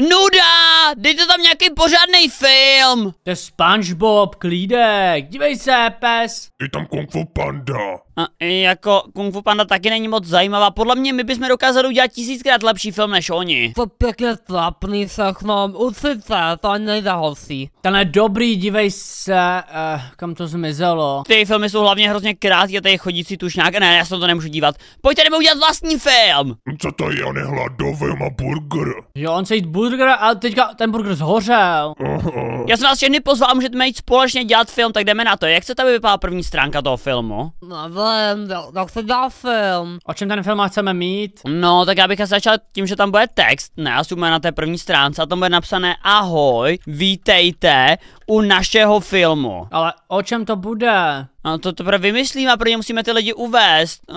Nuda! Dejte tam nějaký pořádný film! To je Spongebob, klídek, dívej se, pes. Je tam Kung Fu Panda. A, jako Kung Fu Panda taky není moc zajímavá. Podle mě my bychom dokázali udělat tisíckrát lepší film než oni. To pěkně trapný všechno, určitě, to nejde horší. Ten je dobrý, dívej se, uh, kam to zmizelo. Ty filmy jsou hlavně hrozně krátký a tady je chodící tušňák. Ne, já se to nemůžu dívat. Pojďte jdeme udělat vlastní film! Co to je? On je hladový, má burger. Jo, on chce jít burger a teďka ten burger zhořel. Aha. Já jsem vás všechny pozval, můžete jít společně dělat film, tak jdeme na to. Jak se tady vypadá první stránka toho filmu? Nevím, jak se dá film. O čem ten film chceme mít? No, tak já bych asi začal tím, že tam bude text, ne, asi na té první stránce a tam bude napsané Ahoj, vítejte u našeho filmu. Ale o čem to bude? No to teprve vymyslím a pro ně musíme ty lidi uvést. Uh,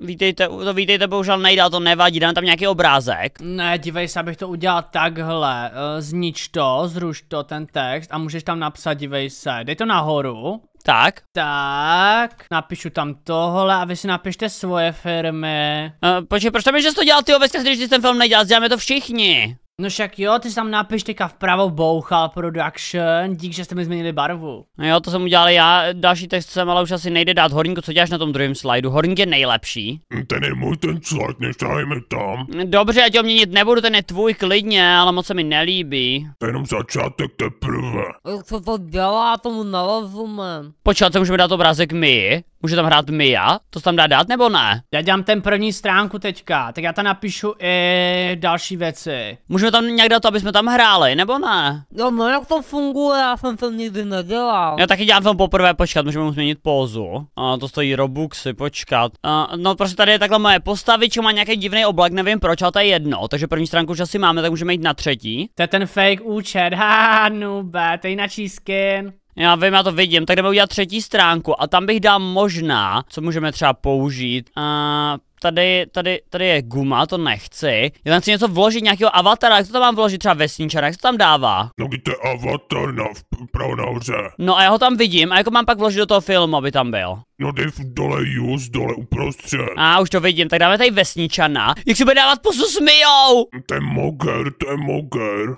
vítejte, to vítejte, bohužel nejde, ale to nevadí, dám tam nějaký obrázek. Ne, dívej se, abych to udělal takhle. Uh, znič to, zruš to, ten text a můžeš tam napsat, dívej se, dej to nahoru. Tak. Tak, napíšu tam tohle a vy si napište svoje firmy. Uh, počkej, proč tam je, že to dělal ty oveska, když jsi ten film nedělal, děláme to všichni. No však jo, ty tam napiš teďka vpravo Bouchal Production, dík, že jste mi změnili barvu. No jo, to jsem udělal já, další text jsem, ale už asi nejde dát. Horníku, co děláš na tom druhém slajdu? Horník je nejlepší. Ten je můj ten slide, nešahejme tam. Dobře, já tě měnit nebudu, ten je tvůj klidně, ale moc se mi nelíbí. To je jenom začátek teprve. Jak se to dělá, tomu nerozumím. Počkat, co můžeme dát obrázek my? Může tam hrát Mia? To se tam dá dát nebo ne? Já dělám ten první stránku teďka, tak já tam napíšu i další věci. Můžeme tam nějak dát to, aby jsme tam hráli, nebo ne? Jo, no jak to funguje, já jsem to nikdy nedělal. Já taky dělám film poprvé, počkat, můžeme mu změnit pózu. A to stojí Robuxy, počkat. A, no prostě tady je takhle moje postavička, má nějaký divný oblak, nevím proč, ale to je jedno. Takže první stránku už asi máme, tak můžeme jít na třetí. To je ten fake účet, haha, nube, to je jináčí skin. Já vím, já to vidím, tak jdeme udělat třetí stránku a tam bych dal možná, co můžeme třeba použít. A tady, tady, tady je guma, to nechci. Já tam chci něco vložit, nějakého avatara, jak to tam mám vložit třeba vesničara, jak to tam dává? No kde avatar na vpravo nahoře. No a já ho tam vidím, a jako mám pak vložit do toho filmu, aby tam byl. No dej v dole use, dole uprostřed. A už to vidím, tak dáme tady vesničana. Jak si bude dávat pusu s Mijou? To je moger, to je moger.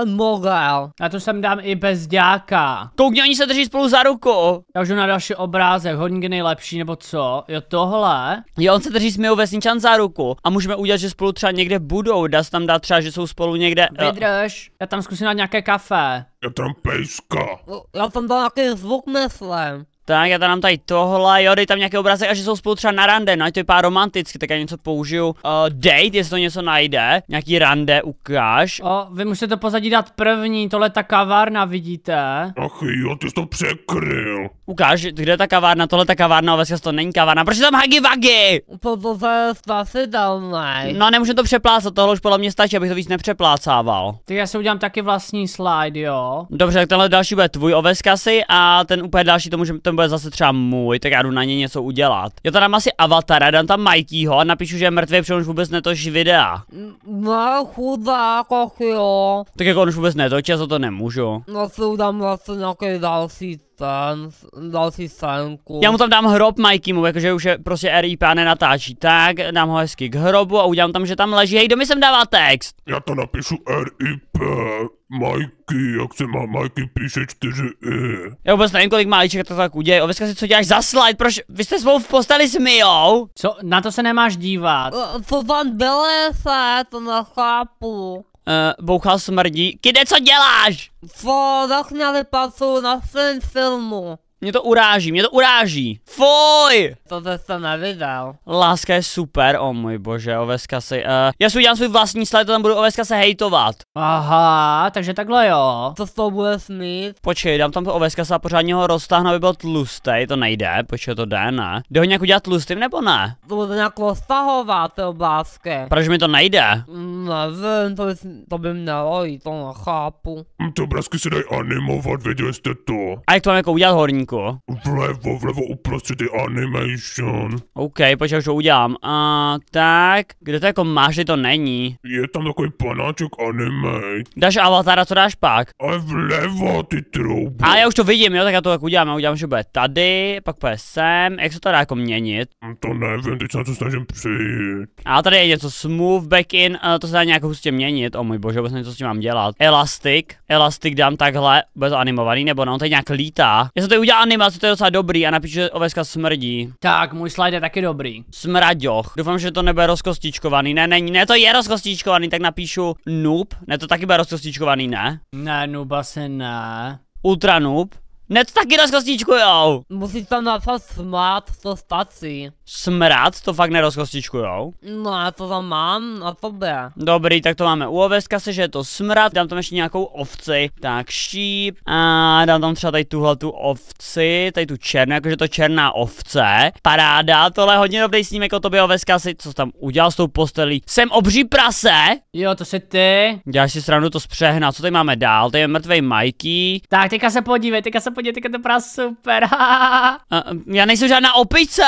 Je mogel? Já to sem dám i bez děka. Koukni, oni se drží spolu za ruku. Já už jdu na další obrázek, hodně nejlepší, nebo co? Jo, tohle? Jo, on se drží s Mijou vesničan za ruku. A můžeme udělat, že spolu třeba někde budou. Dá se tam dát třeba, že jsou spolu někde. eh, Vydrž. Já tam zkusím dát nějaké kafe. Je tam pejska. Já jsem dal nějaký zvuk, myslím. Tak, já tam dám tady tohle, jo, dej tam nějaký obrázek a že jsou spolu třeba na rande, no ať to vypadá romanticky, tak já něco použiju. Uh, date, jestli to něco najde, nějaký rande, ukáž. O, vy musíte to pozadí dát první, tohle je ta kavárna, vidíte? Ach jo, ty jsi to překryl. Ukáž, kde je ta kavárna, tohle je ta kavárna, ale to není kavárna, proč je tam Hagi? Protože je strašidelný. No nemůžeme to přeplácat, tohle už podle mě stačí, abych to víc nepřeplácával. Tak já si udělám taky vlastní slide, jo? Dobře, tak tenhle další bude tvůj oveskasy a ten úplně další to může, ten bude zase třeba můj, tak já jdu na ně něco udělat. Já tam dám asi avatara, dám tam Mikeyho a napíšu, že je mrtvý, protože on už vůbec netočí videa. No, chudák, ach jo. Tak jako on už vůbec netočí, já za to nemůžu. No si udám vlastně nějaký další ten, další scénku. Já mu tam dám hrob Mikeymu, jakože už je prostě RIP a nenatáčí. Tak, dám ho hezky k hrobu a udělám tam, že tam leží. Hej, kdo mi sem dává text? Já to napíšu RIP. Mikey, jak se má Mikey píše 4 i. Já vůbec nevím, kolik malíček to tak uděje. Oveska si co děláš za slide, proč? Vy jste spolu v posteli s Mijou? Co? Na to se nemáš dívat. Co tam se, to nechápu. Uh, bouchal smrdí. Kide, co děláš? Tak měli pracuju na svém filmu. Mě to uráží, mě to uráží. Fuj! To jste neviděl. Láska je super, o oh můj bože, oveska si. Uh, já si udělám svůj vlastní slide tam budu oveska se hejtovat. Aha, takže takhle jo. Co s tou bude smít? Počkej, dám tam to oveska a pořádně ho roztáhnu, aby byl tlustý, to nejde, počkej, to jde, ne? Jde ho nějak udělat tlustým nebo ne? To bude nějak roztahovat ty oblázky. Proč mi to nejde? Mm, Nevím, to by, to by mělo jít, to nechápu. Ty obrázky se dají animovat, věděli jste to. A jak to mám jako udělat horníku? Stránku? Vlevo, vlevo uprostřed je animation. OK, počkej, už to udělám. A tak, kde to jako máš, že to není? Je tam takový panáček animate. Dáš avatara, co dáš pak? Ale vlevo ty trouby. A já už to vidím, jo, tak já to tak udělám. Já udělám, že bude tady, pak bude sem. Jak se to dá jako měnit? To nevím, teď se na to snažím přijít. A tady je něco smooth back in, a to se dá nějak hustě měnit. O můj bože, vůbec nevím, co s tím mám dělat. Elastic, elastic dám takhle, bude to animovaný, nebo no, on tady nějak lítá. Já jsem tady udělal animaci, to je docela dobrý a napíšu, že oveska smrdí. Tak, můj slide je taky dobrý. Smraďoch. Doufám, že to nebude rozkostičkovaný. Ne, ne, ne, to je rozkostičkovaný, tak napíšu noob. Ne, to taky bude rozkostičkovaný, ne? Ne, nuba se ne. Ultra noob. Ne, to taky rozkostičkujou. Musíš tam napsat smát, to stačí. Smrad, to fakt nerozkostičkujou. No já to tam mám na tobě. Dobrý, tak to máme u oveska se, že je to smrad, dám tam ještě nějakou ovci, tak šíp. A dám tam třeba tady tuhle tu ovci, tady tu černou, jakože to černá ovce, paráda, tohle je hodně dobrý snímek o tobě oveska. Si, co jsi tam udělal s tou postelí, jsem obří prase, Jo, to se ty. děláš si stranu to zpřehná, co tady máme dál, tady je mrtvej Mikey, Tak, teďka se podívej, teďka se podívej, teďka to vypadá super. já nejsem žádná opice,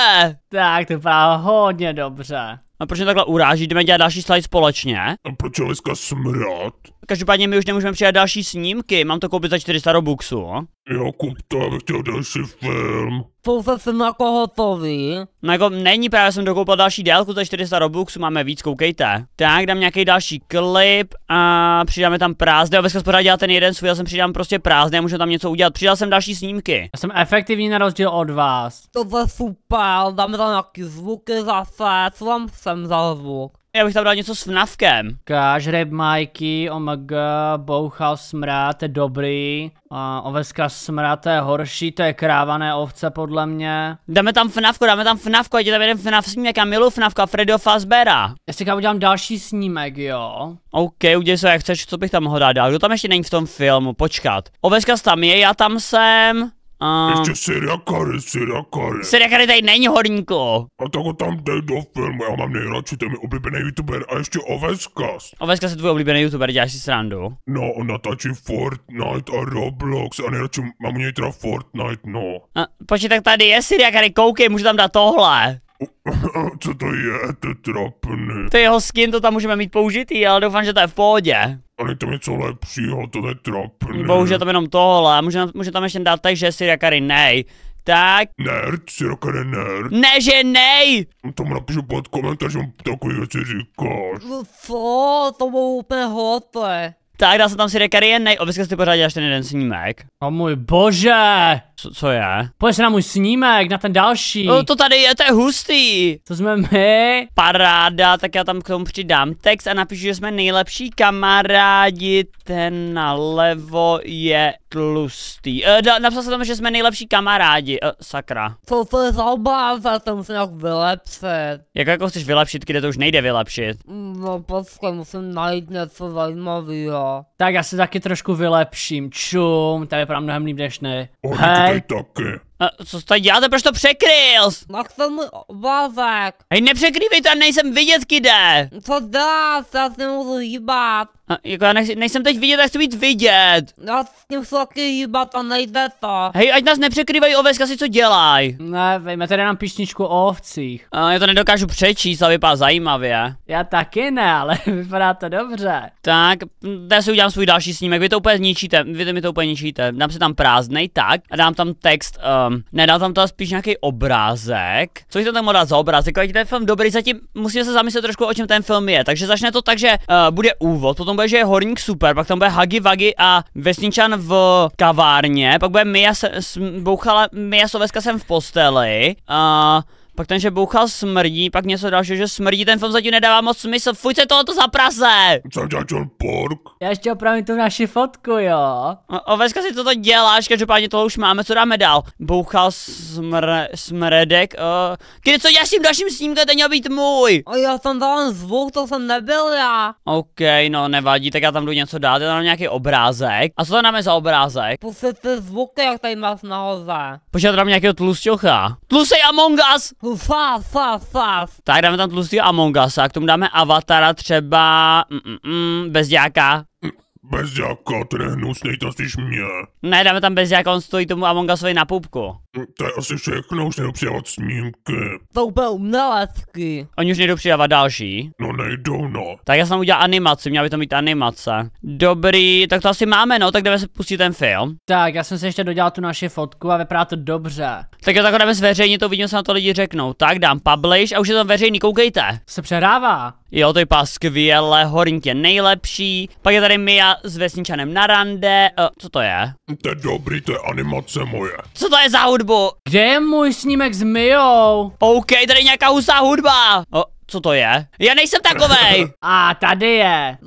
tak, to vypadá hodně dobře. a proč mě takhle uráží, jdeme dělat další slide společně, A proč je dneska smrad? každopádně my už nemůžeme přidat další snímky, mám to koupit za 400 robuxů, Jo, kup to, abych chtěl další film. Pouze jsem jako hotový. No jako není, právě jsem dokoupil další délku za 400 robuxů, máme víc, koukejte. Tak, dám nějaký další klip a přidáme tam prázdné, dneska pořád dělat ten jeden svůj, já jsem přidám prostě prázdné, můžu tam něco udělat, přidal jsem další snímky. Já jsem efektivní na rozdíl od vás. To je super, dáme tam nějaký zvuky zase, co tam jsem za zvuk? Já bych tam dal něco s FNAFkem. Káž, ryb, Mikey, omega, bouchal smrát, je dobrý. A oveska smrát, to je horší, to je krávané ovce podle mě. Dáme tam FNAFku, dáme tam FNAFku, ať je tam jeden FNAF snímek, já miluji FNAFku a Freddyho Fazbera. Já si udělám další snímek, jo. OK, udělej se jak chceš, co bych tam mohl dát dál, kdo tam ještě není v tom filmu, počkat. Oveska tam je, já tam jsem. Uh, Ještě Syria Kary, Syria Kary. Seriakary tady není horníku. A tak ho tam dej do filmu, já mám nejradši, to je mi oblíbený youtuber a ještě Oveskas. Oveska se tvůj oblíbený youtuber, děláš si srandu. No, on natáčí Fortnite a Roblox a nejradši mám u něj teda Fortnite, no. Uh, počkej, tak tady je Seriakary, koukej, můžu tam dát tohle. Co to je, to je trapný. To je jeho skin, to tam můžeme mít použitý, ale doufám, že to je v pohodě. A není tam něco lepšího, to je trapný. Bohužel tam jenom tohle, může, může tam ještě dát tak, že je Seriakary nej. Tak, Nerd, Syria Kary nerd. ne, že nej! Tomu napíšu pod komentář, že takový věci říkáš. No Co? To bylo úplně hloupé. Tak, dal jsem tam Seriakary je nej, obyska si pořád děláš ten jeden snímek. O můj bože! Co, co je? Pojď se na můj snímek, na ten další. No to tady je, to je hustý. To jsme my. Paráda, tak já tam k tomu přidám text a napíšu, že jsme nejlepší kamarádi, ten nalevo je tlustý. E, da, napsal jsem tam, že jsme nejlepší kamarádi, e, sakra. Co to je za to musím nějak vylepšit. Jak jako chceš vylepšit, kde to už nejde vylepšit? No počkej, musím najít něco zajímavého. Tak já se taky trošku vylepším. Čum, tady vypadá mnohem líp než ne. Oni Hej, taky. E, co jste děláte, proč to překryl? Tak to můj obrázek. Hej, nepřekrývej to, já nejsem vidět, kide. Co dá, já s nemůžu hýbat. A, jako já nechci, nejsem teď vidět, já chci být vidět. Já s tím chci taky hýbat a nejde to. Hej, ať nás nepřekrývají oveska si co dělaj. ne, vejme tady nám píšničku o ovcích. A já to nedokážu přečíst, ale vypadá zajímavě. Já taky ne, ale vypadá to dobře. Tak, já si udělám svůj další snímek, vy to úplně zničíte, vy to mi to úplně ničíte. Dám si tam prázdnej, tak, a dám tam text, um, ne, dám tam to spíš nějaký obrázek. Co to tam dát za obrázek, ať ten film dobrý, zatím musíme se zamyslet trošku, o čem ten film je. Takže začne to tak, že uh, bude úvod, potom bude, že je horník super, pak tam bude Hagi Vagi a vesničan v kavárně, pak bude Mia, se, s, bouchala Mia Soveska jsem v posteli, uh, pak ten, že bouchal smrdí, pak něco dalšího, že smrdí, ten film zatím nedává moc smysl, fuj se tohoto za prase! Co dělá John Pork? Já ještě opravím tu naši fotku, jo. O, Oveska si toto děláš, každopádně tohle už máme, co dáme dál? Bouchal smr, smredek, uh, kdy co děláš s tím dalším snímkem, ten měl být můj! A já jsem dal zvuk, to jsem nebyl já. OK, no nevadí, tak já tam jdu něco dát, já tam nějaký obrázek. A co tam dáme za obrázek? Pustit ty zvuky, jak tady máš nahoře. Počkej, já tam nějakého tlustěcha. Tlusej Among Us! Fas, fas, fas. Tak dáme tam tlustý Among Us a k tomu dáme avatara třeba, mm, mm, mm, bezďáka. bezďáka, ten je hnusnej, to spíš mě. Ne, dáme tam bez jak on stojí tomu Among Usovi na pupku. To je asi všechno, už nejdou přidávat snímky. To úplně umělecky. Oni už nejdou přidávat další. No nejdou, no. Tak já jsem udělal animaci, měla by to mít animace. Dobrý, tak to asi máme, no, tak jdeme se pustit ten film. Tak, já jsem si ještě dodělal tu naši fotku a vypadá to dobře. Tak jo, tak ho jdeme zveřejnit, to vidím, co na to lidi řeknou. Tak dám publish a už je to veřejný, koukejte. Se přehrává. Jo, to vypadá skvěle, Horink je nejlepší. Pak je tady Mia s vesničanem na rande. Uh, co to je? To je dobrý, to je animace moje. Co to je za hudbu? Kde je můj snímek s Mijou? OK, tady je nějaká hustá hudba. O, co to je? Já nejsem takovej. A tady je. Je?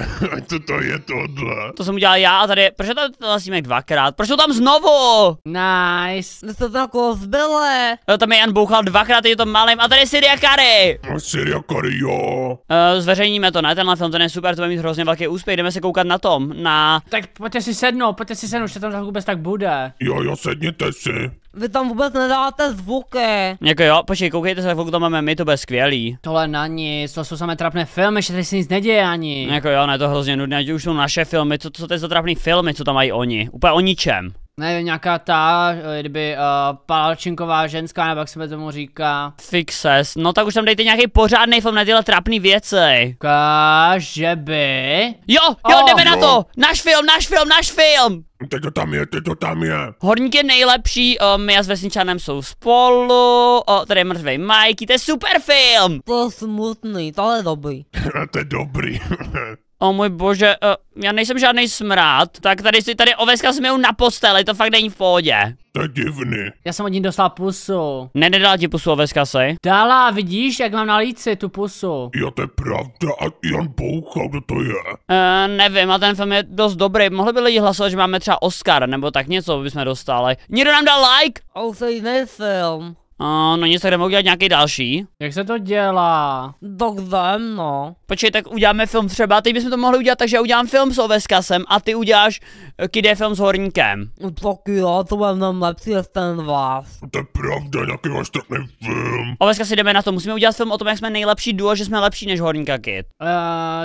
Co to je tohle? To jsem udělal já a tady, je- proč je to ten snímek dvakrát? Proč jsou tam znovu? Nice. Jste to jako zbyle. Jo, tam je Jan bouchal dvakrát, je to malým a tady je Syria Kary. No, Syria Kari, jo. Uh, zveřejníme to, ne? Tenhle film, ten je super, to bude mít hrozně velký úspěch, jdeme se koukat na tom, na... Tak pojďte si sednout, pojďte si sednout, že tam za vůbec tak bude. Jo, jo, sedněte si. Vy tam vůbec nedáte zvuky. Jako jo, počkej, koukejte se, pokud to máme my, to bude skvělý. Tohle na nic, to jsou samé trapné filmy, že tady se nic neděje ani. Jako jo, ne, to je hrozně nudné, ať už jsou naše filmy, co, co to je za trapný filmy, co tam mají oni, úplně o ničem. Nevím, nějaká ta, eh, kdyby uh, palčinková ženská, nebo jak se tomu říká. Fixes, no tak už tam dejte nějaký pořádný film na tyhle trapný věci. Ukáž, že by... Jo, jo, Oh. jdeme na Jo. to! Náš film, náš film, náš film! Teď to tam je, teď to tam je. Horník je nejlepší, o, my a s Vesničanem jsou spolu, o, tady je mrtvej Mikey, to je super film! To je smutný, to je dobrý. to je dobrý. O můj bože, o, já nejsem žádný smrát, tak tady si tady oveska smějou na posteli, to fakt není v pohodě. to je divný. Já jsem od ní dostal pusu. Ne, nedala ti pusu oveska si? Dala, vidíš, jak mám na líci tu pusu. Jo, to je pravda. A Jan Bouchal, kdo to je? Uh, nevím, a ten film je dost dobrý. Mohli by lidi hlasovat, že máme třeba Oscar, nebo tak něco bychom dostali. Někdo nám dal like? A už je film. Uh, no nic, tak jdeme udělat nějaký další. Jak se to dělá? Tak jdem, no. Počkej, tak uděláme film třeba, teď bychom to mohli udělat tak, že já udělám film s Oveskasem a ty uděláš uh, kidé film s Horníkem. No Tak jo, to bude mnohem lepší než ten vás. To je pravda, nějaký váš trapný film. Oveskas, jdeme na to, musíme udělat film o tom, jak jsme nejlepší duo, že jsme lepší než Horníka Kid. Uh,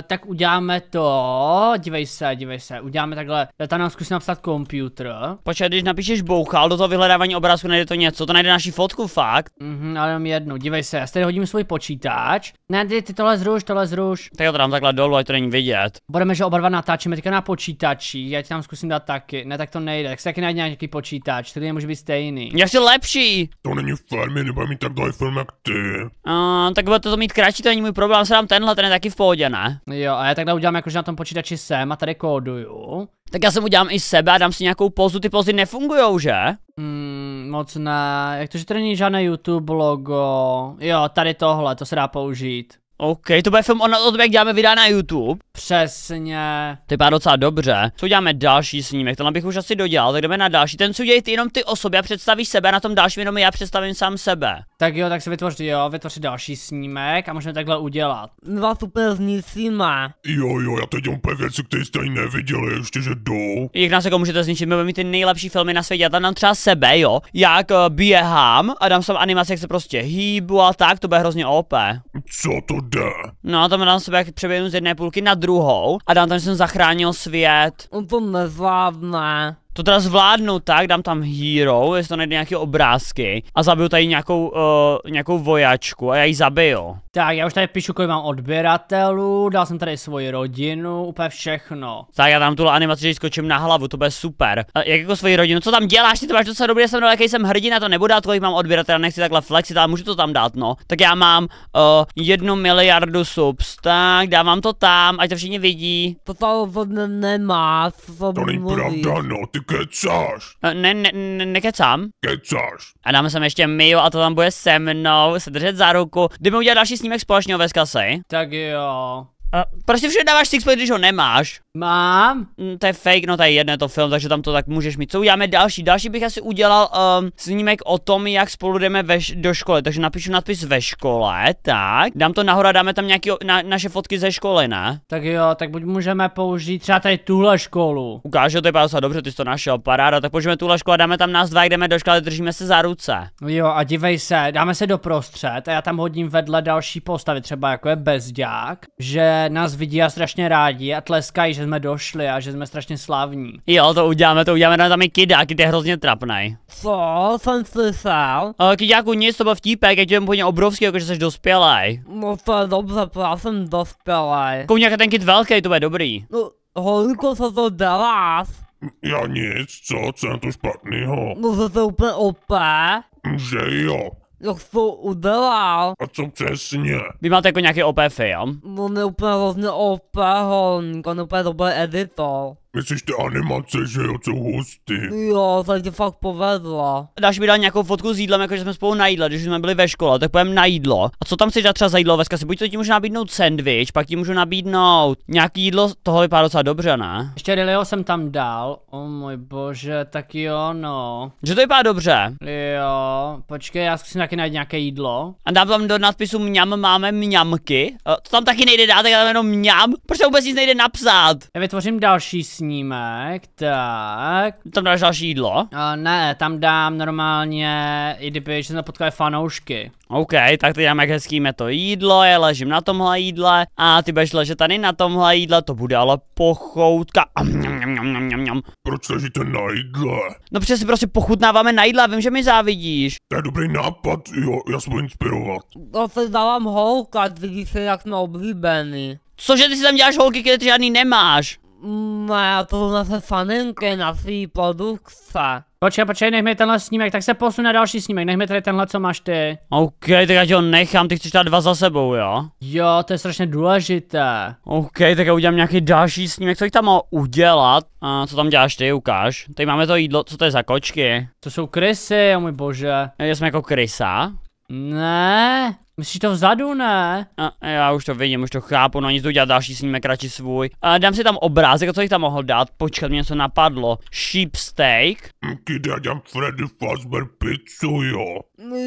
tak uděláme to, dívej se, dívej se, uděláme takhle, já tam nám zkusím napsat komputer. Počkej, když napíšeš bouchal do toho vyhledávání obrázku, najde to něco, to najde naši fotku fakt. Mhm, ale jenom jednu, dívej se, já si tady hodím svůj počítač. Ne, ty, ty tohle zruš, tohle zruš. Tak jo, to dám takhle dolů, ať to není vidět. Budeme, že oba dva natáčíme teďka na počítači, já ti tam zkusím dát taky. Ne, tak to nejde, tak si taky najde nějaký počítač, který nemůže být stejný. Já chci lepší. To není fér, my nebudeme mít tak dlouhý film jak ty. Uh, tak budete to mít kratší, to není můj problém, se dám tenhle, ten je taky v pohodě, ne? Jo, a já takhle udělám jako, že na tom počítači jsem a tady kóduju. Tak já sem udělám i sebe a dám si nějakou pozu, ty pozy nefungujou, že? Hmm, moc ne, jak to, že tady není žádné YouTube logo. Jo, tady tohle, to se dá použít. OK, to bude film o, tom, jak děláme videa na YouTube. Přesně. To vypadá docela dobře. Co uděláme další snímek? Tenhle bych už asi dodělal, tak jdeme na další. Ten si udělej ty jenom ty osoby a představíš sebe, a na tom dalším jenom já představím sám sebe. Tak jo, tak se vytvořit, jo, vytvořit další snímek a můžeme takhle udělat. My vás úplně zničíme. Jo, jo, já teď dělám úplně věci, které jste ani neviděli, ještě že jdou. Jak nás jako můžete zničit, my budeme mít ty nejlepší filmy na světě, já tam dám třeba sebe, jo, jak uh, běhám a dám tam animace, jak se prostě hýbu a tak, to bude hrozně OP. Co to jde? No a tam dám sebe, jak přeběhnu z jedné půlky na druhou a dám tam, že jsem zachránil svět. On to nezvládne. To teda zvládnu tak, dám tam hero, jestli to najde nějaké obrázky a zabiju tady nějakou, uh, nějakou vojačku a já ji zabiju. Tak, já už tady píšu, kolik mám odběratelů, dal jsem tady svoji rodinu, úplně všechno. Tak já tam tuhle animaci, že skočím na hlavu, to bude super. A jak jako svoji rodinu, co tam děláš, ty to máš docela dobrý, já jsem mnou, jaký jsem hrdina, to nebudu dát, kolik mám odběratel, nechci takhle flexit, ale můžu to tam dát, no. Tak já mám uh, jednu miliardu subs, tak dávám to tam, ať to všichni vidí. To to rozhodně nemá, co To není pravda, no, ty kecáš. Uh, ne, ne, ne, nekecám. Kecáš. A dáme sem ještě Mio a to tam bude se mnou, se držet za ruku. Jdeme udělat další snímek společného ve skasy. Tak jo. A prostě všude dáváš sixpack, když ho nemáš. Mám? Mm, to je fake, no to je jedné to film, takže tam to tak můžeš mít. Co uděláme další? Další bych asi udělal um, snímek o tom, jak spolu jdeme ve, do školy, takže napíšu nadpis ve škole, tak. Dám to nahoru a dáme tam nějaké na, naše fotky ze školy, ne? Tak jo, tak buď můžeme použít třeba tady tuhle školu. Ukáže, to je docela dobře, ty jsi to našel, paráda, tak použijeme tuhle školu a dáme tam nás dva, jdeme do školy, držíme se za ruce. Jo, a dívej se, dáme se do prostřed a já tam hodím vedle další postavy, třeba jako je bezďák, že nás vidí a strašně rádi a tleskají, že jsme došli a že jsme strašně slavní. Jo, to uděláme, to uděláme, tam je Kida, Kid je hrozně trapnej. Co jsem slyšel? Uh, Kidáku, nic, to byl vtípek, já ti jen úplně obrovský, jakože jsi dospělej. No to je dobře, já jsem dospělej. Je ten kid velký, to bude dobrý. No, Holinko, co to děláš? Já nic, co? Co je to špatnýho? No to je úplně opé. Že jo. Jak to udělal? A co přesně? Vy máte jako nějaký OP film? No ne úplně hrozně opé, Holinko, ne úplně dobrý editor. Myslíš ty animace, že jo, jsou hustý? Jo, to ti fakt povedlo. Dáš mi dát nějakou fotku s jídlem, jakože jsme spolu na jídle, když jsme byli ve škole, tak půjdeme na jídlo. A co tam chceš dát třeba za jídlo, Veska si buď to ti můžu nabídnout sandwich, pak ti můžu nabídnout nějaký jídlo, toho vypadá docela dobře, ne? Ještě Rilio jsem tam dal, o oh můj bože, tak jo no. Že to vypadá dobře. Jo, počkej, já zkusím taky najít nějaké jídlo. A dám tam do nadpisu mňam máme mňamky. To tam taky nejde dát, tak tam jenom mňam. Proč vůbec nic nejde napsat? Já vytvořím další snímek, tak. Tam dáš další jídlo. Uh, ne, tam dám normálně, i kdyby, že jsme potkali fanoušky. OK, tak teď dáme jak hezký mě to jídlo, já ležím na tomhle jídle a ty budeš ležet tady na tomhle jídle, to bude ale pochoutka. Am, mňam, mňam, mňam, mňam, mňam. Proč ležíte na jídle? No protože si prostě pochutnáváme na jídle, vím, že mi závidíš. To je dobrý nápad, jo, já se budu inspirovat. To si dávám holka, vidíš se, jak jsme oblíbený. Cože ty si tam děláš holky, které ty žádný nemáš? Ne, to naše faninky na svý produkce. Počkej, počkej, nech mi tenhle snímek, tak se posun na další snímek, nech mi tady tenhle, co máš ty. OK, tak já ti ho nechám, ty chceš dát dva za sebou, jo? Jo, to je strašně důležité. OK, tak já udělám nějaký další snímek, co jich tam mohl udělat? A co tam děláš ty, ukáž. Tady máme to jídlo, co to je za kočky? To jsou krysy, o můj bože. Já jsem jako krysa. Ne, myslíš to vzadu, ne? A já už to vidím, už to chápu, no nic, udělat další snímek radši svůj. A dám si tam obrázek, a co jich tam mohl dát? Počkat, mě něco napadlo. Sheep steak. Já dělám Freddy Fazbear pizzu, jo.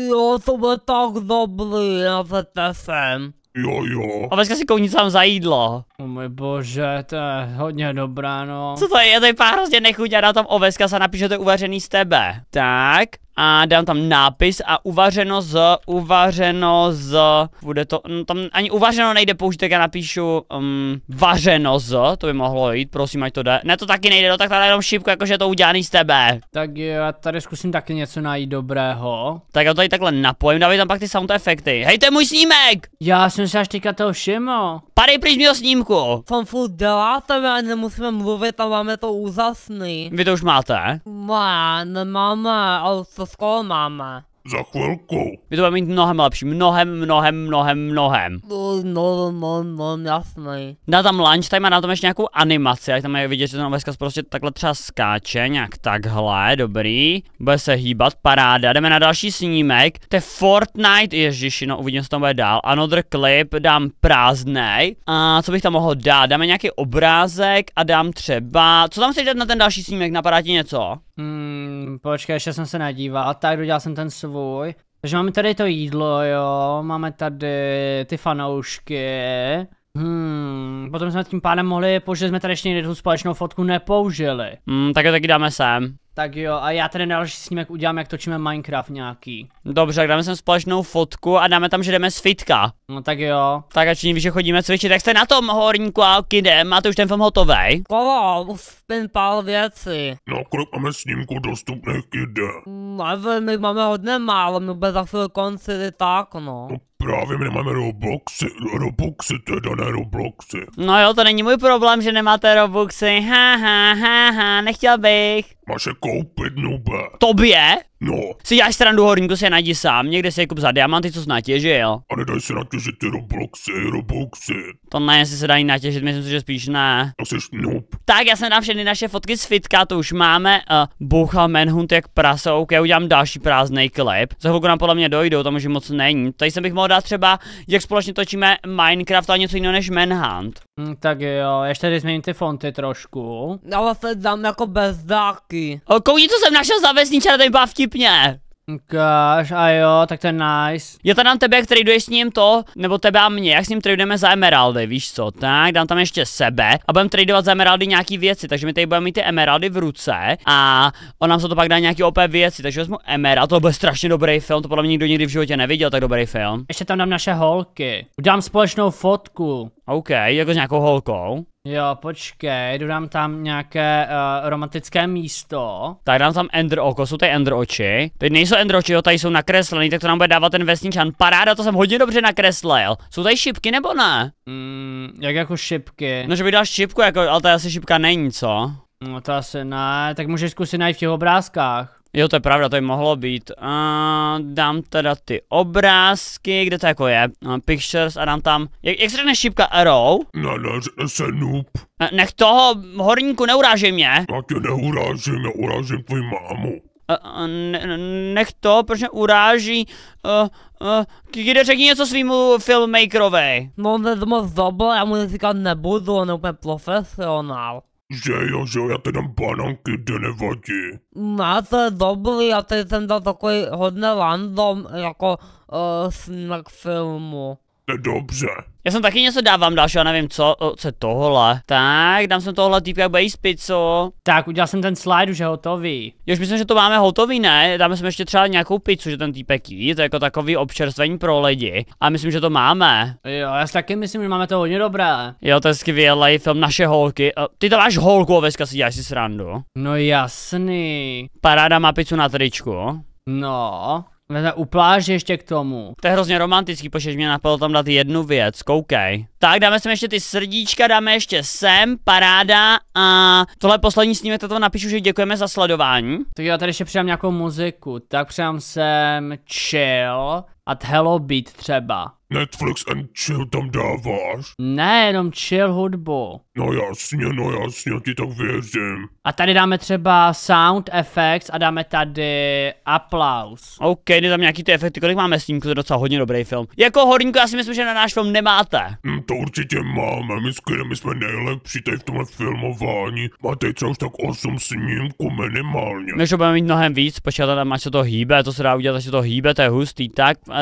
Jo, to bude tak dobrý, nazvete sem. Jo, jo. A dneska si co tam za jídlo. O můj bože, to je hodně dobrá, no. Co to je? To vypadá hrozně nechuť a na tom oveska se napíše, že to je uvařený z tebe. Tak. A dám tam nápis a uvařeno z, uvařeno z, bude to, no, tam ani uvařeno nejde použít, tak já napíšu um, vařeno z, to by mohlo jít, prosím, ať to jde. Ne, to taky nejde, no tak tady jenom šipku, jakože je to udělaný z tebe. Tak jo, já tady zkusím taky něco najít dobrého. Tak já to tady takhle napojím, dávej tam pak ty sound efekty. Hej, to je můj snímek! Já jsem se až teďka toho všiml. Padej pryč mého snímku. Co furt děláte, my ani nemusíme mluvit a máme to úžasný. Vy to už máte? Ne, nemáme, ale co skoro máme. Za chvilku. Vy to bude mít mnohem lepší, mnohem, mnohem, mnohem, mnohem. No, no, no, no, jasný. Dá tam lunch time a dá tam ještě nějakou animaci, jak tam je vidět, že ten oveskaz prostě takhle třeba skáče, nějak takhle, dobrý. Bude se hýbat, paráda, jdeme na další snímek. To je Fortnite, ježiši, no uvidíme, co tam bude dál. Another clip, dám prázdnej. A co bych tam mohl dát? Dáme nějaký obrázek a dám třeba, co tam chceš dát na ten další snímek, napadá ti něco? Hmm, počkej, ještě jsem se nedíval, tak dodělal jsem ten svůj. Takže máme tady to jídlo, jo, máme tady ty fanoušky. Hmm, potom jsme tím pádem mohli použít, jsme tady ještě někde tu společnou fotku nepoužili. Hmm, tak jo, taky dáme sem. Tak jo, a já tady další snímek udělám, jak točíme Minecraft nějaký. Dobře, tak dáme sem společnou fotku a dáme tam, že jdeme z fitka. No tak jo. Tak a činí, že chodíme cvičit, tak jste na tom horníku a kidem, máte už ten film hotovej. Kolo, už spím pár věcí. No, kolik máme snímků dostupných, Kide? Nevím, my máme hodně málo, my bude za chvíli konci i tak, no. No právě my nemáme Robloxy, Robuxy teda, ne Robloxy. No jo, to není můj problém, že nemáte Robuxy, ha ha ha ha, nechtěl bych. Máš je koupit, nube. Tobě? No, Si děláš srandu horníku, si je najdi sám, někde si je kup za diamanty, co jsi natěžil. a nedaj se natěžit ty Robloxy, Robuxy. To ne, jestli se dají natěžit, myslím si, že spíš ne. To jsi noob. Tak, já jsem dám všechny naše fotky z fitka, to už máme. Uh, bouchal manhunt jak prase, ok, já udělám další prázdný klip. Za chvilku nám podle mě dojdou, tam už moc není. Tady jsem bych mohl dát třeba, jak společně točíme Minecraft a něco jiného než Manhunt. Hm, tak jo, ještě tady změním ty fonty trošku. Já se dám jako bezdáky. Uh, koukni, co jsem našel za vesniče, a to vypadá vtipně. Ukáž, a jo, tak to je nice. Já tady dám tebe, jak traduješ s ním to, nebo tebe a mě, jak s ním tradujeme za emeraldy, víš co, tak dám tam ještě sebe a budeme tradovat za emeraldy nějaký věci, takže my tady budeme mít ty emeraldy v ruce a on nám se to pak dá nějaký OP věci, takže vezmu emerald, to bude strašně dobrý film, to podle mě nikdo nikdy v životě neviděl, tak dobrý film. Ještě tam dám naše holky. Udělám společnou fotku. OK, jako s nějakou holkou. Jo, počkej, jdu dám tam nějaké uh, romantické místo. Tak dám tam Ender oko, jsou tady Ender oči. Teď nejsou Ender oči, jo, tady jsou nakreslený, tak to nám bude dávat ten vesničan. Paráda, to jsem hodně dobře nakreslil. Jsou tady šipky nebo ne? Mm, jak jako šipky. No, že by dal šipku, jako, ale to asi šipka není, co? No to asi ne, tak můžeš zkusit najít v těch obrázkách. Jo, to je pravda, to by mohlo být. Uh, dám teda ty obrázky, kde to jako je? Uh, pictures a dám tam, jak, jak se řekne šipka arrow? Ne, ne, řekne se noob. Uh, nech toho horníku, neurážej mě. Já tě neurážím, já urážím tvoji mámu. Uh, ne, nech to, proč mě uráží? Uh, uh, kde řekni něco svýmu filmmakerovi. No, to je to moc dobré, já mu říkat nebudu, on je úplně profesionál. Že jo, že jo, já ti dám bananky, to nevadí. Ne, to je dobrý, já tady jsem dal takový hodně random, jako uh, snímek filmu. To je dobře. Já jsem taky něco dávám dalšího, nevím co, o, co je tohle. Tak, dám sem tohle týpka, jak bude jíst pizzu. Tak, udělal jsem ten slide, už je hotový. Jo, už myslím, že to máme hotový, ne? Dáme sem ještě třeba nějakou pizzu, že ten týpek jí, to je jako takový občerstvení pro lidi. A myslím, že to máme. Jo, já si taky myslím, že máme to hodně dobré. Jo, to je skvělý film Naše holky. A Ty to máš holku, oveska si děláš si srandu. No jasný. Paráda má pizzu na tričku. No, Vezme u pláže ještě k tomu. To je hrozně romantický, počkej, mě napadlo tam dát jednu věc, koukej. Tak dáme sem ještě ty srdíčka, dáme ještě sem, paráda a tohle je poslední snímek, to napíšu, že děkujeme za sledování. Tak já tady ještě přidám nějakou muziku, tak přidám sem chill a hello beat třeba. Netflix and chill tam dáváš? Ne, jenom chill hudbu. No jasně, no jasně, ti tak věřím. A tady dáme třeba sound effects a dáme tady aplaus. OK, jde tam nějaký ty efekty, kolik máme snímků, to je docela hodně dobrý film. Jako horníku, já si myslím, že na náš film nemáte. Hm, to určitě máme, my s Kyrem jsme nejlepší tady v tomhle filmování. Máte třeba už tak 8 snímků minimálně. My budeme mít mnohem víc, počkat, tam ať se to hýbe, to se dá udělat, až se to hýbe, to je hustý, tak a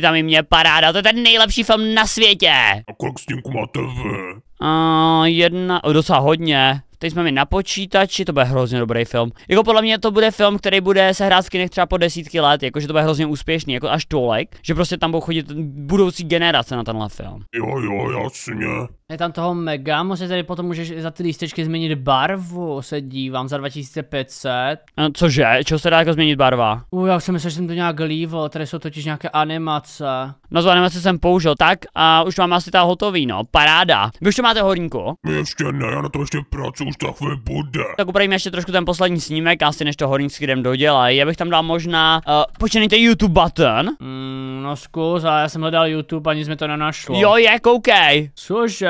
tam i mě paráda, to je ten nejlepší film na světě. A kolik snímků máte vy? Uh, jedna, docela hodně. Teď jsme mi na počítači, to bude hrozně dobrý film. Jako podle mě to bude film, který bude se hrát v kinech třeba po desítky let, jakože to bude hrozně úspěšný, jako až tolik, že prostě tam budou chodit budoucí generace na tenhle film. Jo, jo, jasně. Je tam toho mega, možná tady potom můžeš za ty lístečky změnit barvu, se dívám, za 2500. Uh, cože, čeho se dá jako změnit barva? U, já už jsem myslel, že jsem to nějak líval, tady jsou totiž nějaké animace. No to animace jsem použil, tak a už mám asi ta hotový, no, paráda. Vy už to máte horníku? My ještě ne, já na to ještě pracuji, už ta chvíli bude. Tak upravíme ještě trošku ten poslední snímek, asi než to horník s Kidem dodělají. Já bych tam dal možná, uh, počínejte YouTube button. Mm, no zkus, ale já jsem hledal YouTube a nic mi to nenašlo. Jo, je, koukej. Cože?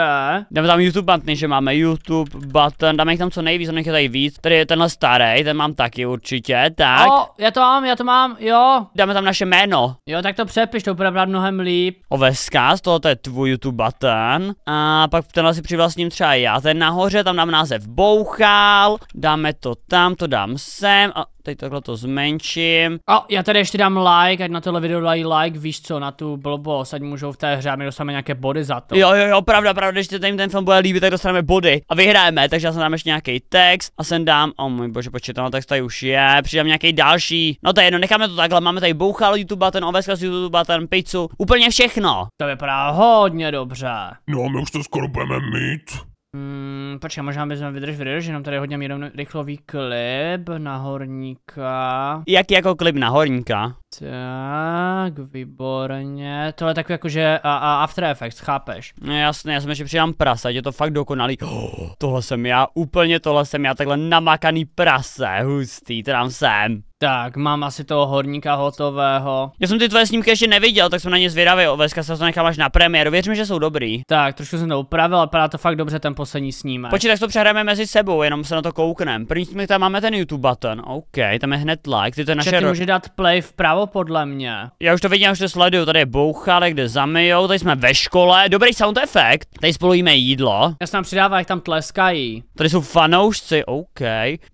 Dáme tam YouTube button, že máme YouTube button, dáme jich tam co nejvíc, on je tady víc. Tady je tenhle starý, ten mám taky určitě, tak. O, já to mám, já to mám, jo. Dáme tam naše jméno. Jo, tak to přepiš, to bude brát mnohem líp. Oveskaz, tohle je tvůj YouTube button. A pak tenhle si přivlastním třeba já. Ten nahoře, tam dám název Bouchal. Dáme to tam, to dám sem. A teď takhle to zmenším. O, já tady ještě dám like, ať na tohle video dají like, víš co, na tu blbost, ať můžou v té hře a my dostaneme nějaké body za to. Jo, jo, jo, pravda, pravda, když se ten film bude líbit, tak dostaneme body a vyhrajeme, takže já sem dám ještě nějaký text a sem dám, o oh můj bože, počkej, ten text tady už je, přidám nějaký další, no to je jedno, necháme to takhle, máme tady bouchal YouTube button, oveskaz YouTube button, pizzu, úplně všechno. To vypadá hodně dobře. No, my už to skoro budeme mít. Hmm, počkej, možná bychom vydrž, vydrž, jenom tady hodně jeden rychlový klip na horníka. Jaký jako klip na horníka? Tak, výborně. Tohle je takový jako, že a, a After Effects, chápeš? No jasně, já jsem ještě přidám prasa, je to fakt dokonalý. Oh, tohle jsem já, úplně tohle jsem já, takhle namakaný prase, hustý, to dám sem. Tak, mám asi toho horníka hotového. Já jsem ty tvoje snímky ještě neviděl, tak jsem na ně zvědavý, Oveska se to nechám až na premiéru, věřím, že jsou dobrý. Tak, trošku jsem to upravil, ale vypadá to fakt dobře ten poslední snímek. Počkej, tak to přehrajeme mezi sebou, jenom se na to kouknem. První snímek tam máme ten YouTube button, OK, tam je hned like, ty to je naše ty může dát play vpravo podle mě. Já už to vidím, už to sleduju, tady je bouchale, kde zamijou, tady jsme ve škole, dobrý sound efekt, tady spolu jíme jídlo, Já se tam přidává, jak tam tleskají. tady jsou fanoušci, OK,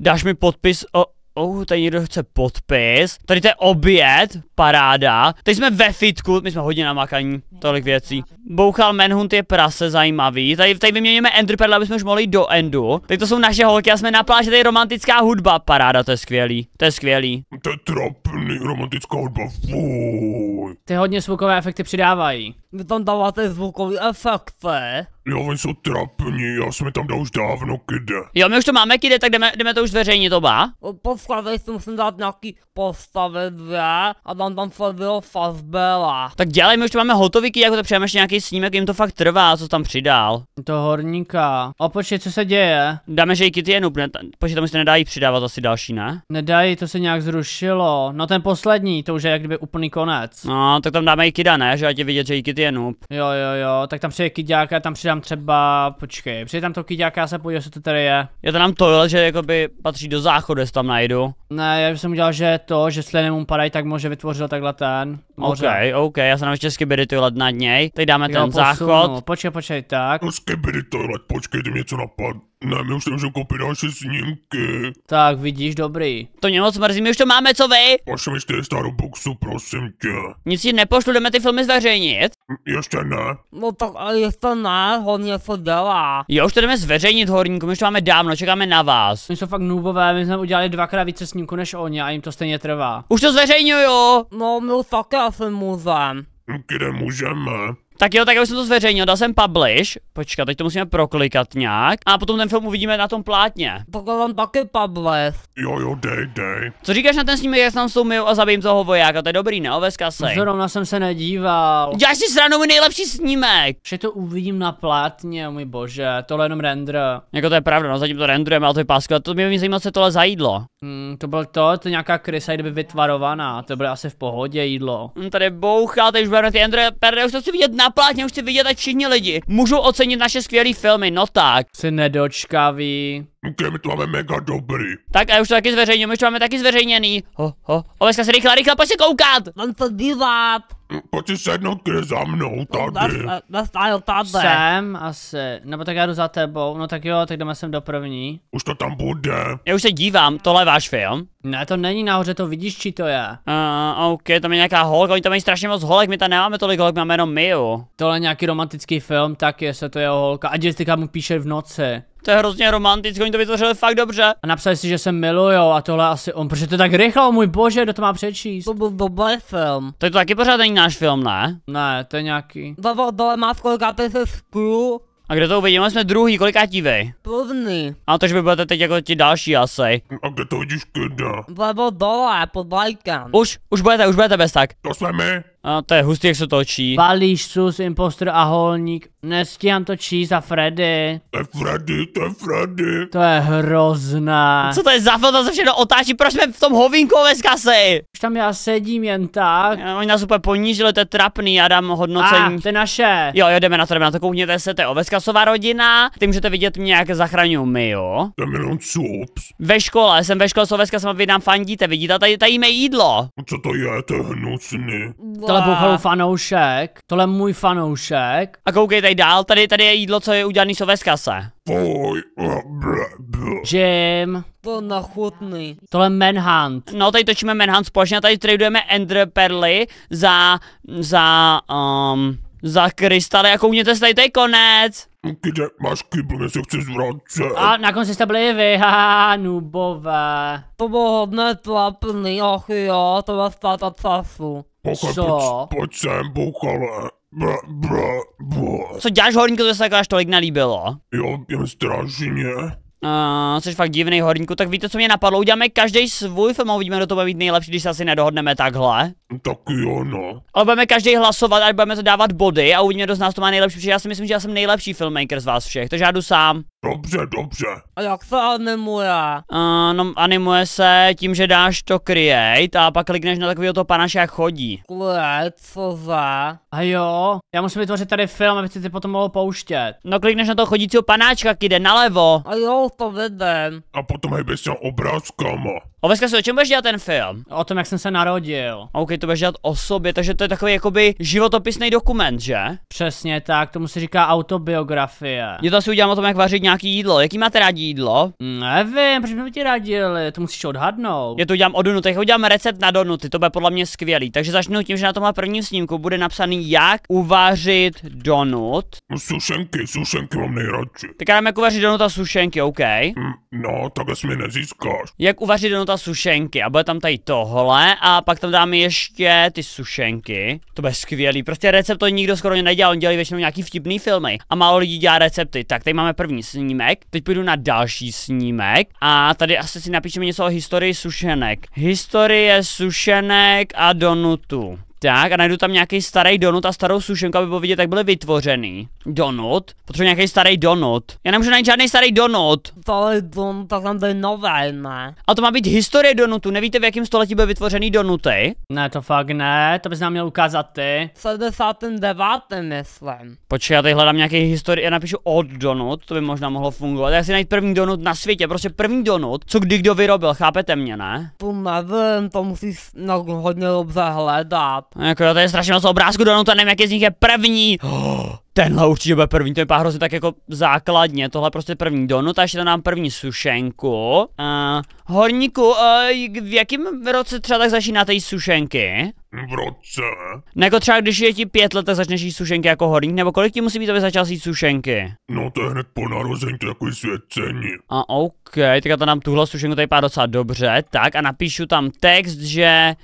dáš mi podpis o... Oh, tady někdo chce podpis. Tady to je oběd, paráda. Tady jsme ve fitku, my jsme hodně namakaní, tolik věcí. Bouchal Manhunt je prase zajímavý. Tady, tady vyměníme Enderpearl, aby jsme už mohli jít do Endu. Tady to jsou naše holky a jsme na pláži, tady je romantická hudba, paráda, to je skvělý. To je skvělý. To je trapný, romantická hudba, fuj. Ty hodně zvukové efekty přidávají. Vy tam dáváte zvukový efekty. Jo, oni jsou trapní, já jsem je tam dal už dávno, kide. Jo, my už to máme, kdy, tak jdeme, jdeme to už zveřejnit oba. Postavit si musím dát nějaký postavy dvě a dám tam Fabio Fazbela. Tak dělej, my už to máme hotový, kdy, jako to přijeme ještě nějaký snímek, jim to fakt trvá, co tam přidal. To horníka. A počkej, co se děje? Dáme, že i Kitty je noob, ne? Počkej, tomu se nedají přidávat asi další, ne? Nedají, to se nějak zrušilo. No ten poslední, to už je jak kdyby úplný konec. No, tak tam dáme i Kida, ne? Že ať je vidět, že i Kitty je noob. Jo, jo, jo, tak tam přijde kyďáka, tam přidám třeba, počkej, přijde tam to kyďáka, já se podívám, co to tady je. Je to nám tohle, že jakoby patří do záchodu, jestli tam najdu. Ne, já jsem udělal, že to, že sly mu padají, tak može vytvořil takhle ten. Moře. OK, OK, já jsem nám ještě skibidi toilet nad něj. Teď dáme Jo, ten posunu. záchod. Počkej, počkej, tak. No skibidi toilet, počkejte mě něco napad. Ne, my už nemůžeme koupit další snímky. Tak, vidíš, dobrý. To mě moc mrzí, my už to máme, co vy? Pošli mi 400 Robuxu, prosím tě. Nic si nepošlu, jdeme ty filmy zveřejnit. Hm, Ještě ne. No tak a jestli ne, hodně se dělá. Jo, už to jdeme zveřejnit, horníku, my už to máme dávno, čekáme na vás. Oni jsou fakt noobové, my jsme udělali dvakrát více snímků než oni a jim to stejně trvá. Už to zveřejňuju! No my už taky asi můžem. Hm, Kde můžeme? Tak jo, tak já už jsem to zveřejnil, dal jsem publish. Počkat, teď to musíme proklikat nějak. A potom ten film uvidíme na tom plátně. Tak já tam taky publish. Jo, jo, dej, dej. Co říkáš na ten snímek, jak se tam s tou Miou a zabijím toho vojáka, to je dobrý, ne? Oveska sej. Zrovna jsem se nedíval. Děláš si sranou můj nejlepší snímek! Že to uvidím na plátně, můj bože, tohle je jenom render. Jako to je pravda, no zatím to rendujeme, ale to je pásko. A to mě zajímalo, co je tohle za jídlo. Hmm, to byl to, to nějaká krysa, kdyby vytvarovaná, to bude asi v pohodě jídlo. Hm, Tady bouchá, teď už budeme ty Endre Perde, už to chci vidět na plátně, už chci vidět, ať všichni lidi můžou ocenit naše skvělé filmy, no tak. Jsi nedočkavý. Kde my to máme mega dobrý. Tak a už to taky zveřejňujeme, už to máme taky zveřejněný. Ho, ho, Oveska se rychle, rychle, pojď se koukat! Jdem se dívat. Hm, Pojď si sednout, kde za mnou, tady. Nestajl tady. Jsem asi, nebo tak já jdu za tebou, no tak jo, tak jdeme sem do první. Už to tam bude. Já už se dívám, tohle je váš film. Ne, to není nahoře, to vidíš, či to je. Uh, OK, tam je nějaká holka, oni tam mají strašně moc holek, my tam nemáme tolik holek, máme jenom Miu. Tohle je nějaký romantický film, tak je se to jeho holka. A Jessica mu píše v noci. To je hrozně romantické, oni to vytvořili fakt dobře. A napsali si, že se milujou a tohle asi on, protože to je tak rychle, o můj bože, kdo to má přečíst? To byl dobrý film. Tak to taky pořád není náš film, ne? Ne, to je nějaký. Dole, dole má se skru. A kde to uvidíme, jsme druhý, kolikátí vy? První. A to, že vy budete teď jako ti další asi. A kde to vidíš, kde? Vlevo dole, pod lajkem. Už, už budete, už budete bez tak. To jsme my. A to je hustý, jak se točí. Balíš, sus, impostor a holník. Nestíhám to číst a Freddy. To je Freddy, to je Freddy. To je hrozné. Co to je za film, to se všechno otáčí, proč jsme v tom hovínku bez kasy? Už tam já sedím jen tak. Oni nás úplně ponížili, to je trapný, já dám A, hodnocení. to je naše. Jo, jo, jdeme na to, jdeme na to, koukněte se, to je Oveskasová rodina, ty můžete vidět mě, jak zachraňuju my, jo. To je milion soups. Ve škole, jsem ve škole s Oveskasem, vy nám fandíte, vidíte, tady, tady jíme jídlo. Co to je, to je hnusný. Tohle bouchal fanoušek. Tohle je můj fanoušek. A koukejte dál, tady, tady je jídlo, co je udělaný s Oveskase. Fuj. uh, ble, ble. Jim. To nechutný. Tohle je Manhunt. No, tady točíme Manhunt společně a tady tradujeme Ender Perly za, za, um, za krystaly a koukněte se, tady to je konec. Kde máš kýbl, mě se chci zvracet. A na konci jste byli vy, haha, nubové. To bylo hodně tlapný, ach jo, to byla ztráta času. Pochaj, co? pojď, pojď sem, bouchale. Ble, ble, ble. Co děláš horníku, to se jako až tolik nelíbilo. Jo, je mi strašně. Uh, jsi fakt divný horníku, tak víte, co mě napadlo? Uděláme každý svůj film a uvidíme, kdo to bude mít nejlepší, když se asi nedohodneme takhle. Taky jo, no. Ale budeme každý hlasovat a budeme to dávat body a uvidíme, kdo z nás to má nejlepší, protože já si myslím, že já jsem nejlepší filmmaker z vás všech, takže já jdu sám. Dobře, dobře. A jak se animuje? Uh, no, animuje se tím, že dáš to create a pak klikneš na takového toho panaše, jak chodí. Klid, co za? A jo, já musím vytvořit tady film, aby si ty potom mohl pouštět. No klikneš na toho chodícího panáčka, jde nalevo. A jo, to vidím. A potom hejbe s těma obrázkama. Oveska si o čem budeš dělat ten film? O tom, jak jsem se narodil. OK, to budeš dělat o sobě, takže to je takový jakoby životopisný dokument, že? Přesně tak, tomu se říká autobiografie. Já to asi udělám o tom, jak vařit nějaký jídlo. Jaký máte rádi jídlo? Nevím, proč jsme ti radili, to musíš odhadnout. Já to udělám o donutech, udělám recept na donuty, to bude podle mě skvělý. Takže začnu tím, že na tomhle prvním snímku bude napsaný, jak uvařit donut. Sušenky, sušenky mám nejradši. Tak já jak uvařit donut a sušenky, OK? Hm, no, jsi mi nezískáš. Jak uvařit donut a a sušenky a bude tam tady tohle a pak tam dáme ještě ty sušenky. To bude skvělý, prostě recept to nikdo skoro nedělal, on dělají většinou nějaký vtipný filmy a málo lidí dělá recepty. Tak tady máme první snímek, teď půjdu na další snímek a tady asi si napíšeme něco o historii sušenek. Historie sušenek a donutů. Tak a najdu tam nějaký starý donut a starou sušenku, aby bylo vidět, jak byly vytvořený. Donut? Potřebuji nějaký starý donut. Já nemůžu najít žádný starý donut. Starý dom, tak tam byly nové, ne? A to má být historie donutu. Nevíte, v jakém století byly vytvořený donuty? Ne, to fakt ne, to bys nám měl ukázat ty. V 79. myslím. Počkej, já tady hledám nějaký historii, já napíšu od donut, to by možná mohlo fungovat. Já si najít první donut na světě, prostě první donut, co kdy kdo vyrobil, chápete mě, ne? To nevím, to musíš hodně dobře hledat. Jako to je strašně moc obrázku donut a nevím, jaký z nich je první. Oh, tenhle určitě bude první, to vypadá hrozně tak jako základně, tohle prostě první donut a ještě dám první sušenku. Uh, horníku, uh, v jakém roce třeba tak začínáte jíst sušenky? V roce. No jako třeba když je ti pět let, tak začneš jíst sušenky jako horník, nebo kolik ti musí být, aby začal jíst sušenky? No to je hned po narození, to je takový svěcení. A OK, tak já to dám tuhle sušenku, tady pár docela dobře, tak a napíšu tam text, že